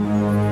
Bye.